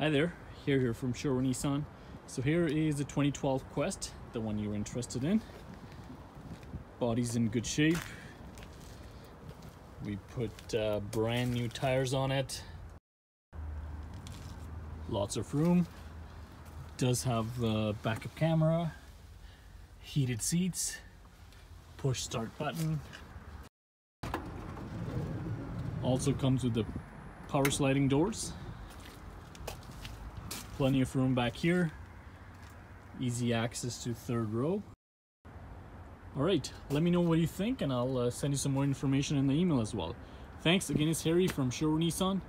Hi there, Harry here from Sherwood Nissan. So here is the 2012 Quest, the one you were interested in. Body's in good shape. We put uh, brand new tires on it. Lots of room. Does have a backup camera, heated seats, push start button. Also comes with the power sliding doors. Plenty of room back here. Easy access to third row. All right, let me know what you think and I'll uh, send you some more information in the email as well. Thanks again, it's Harry from Sherwood Nissan.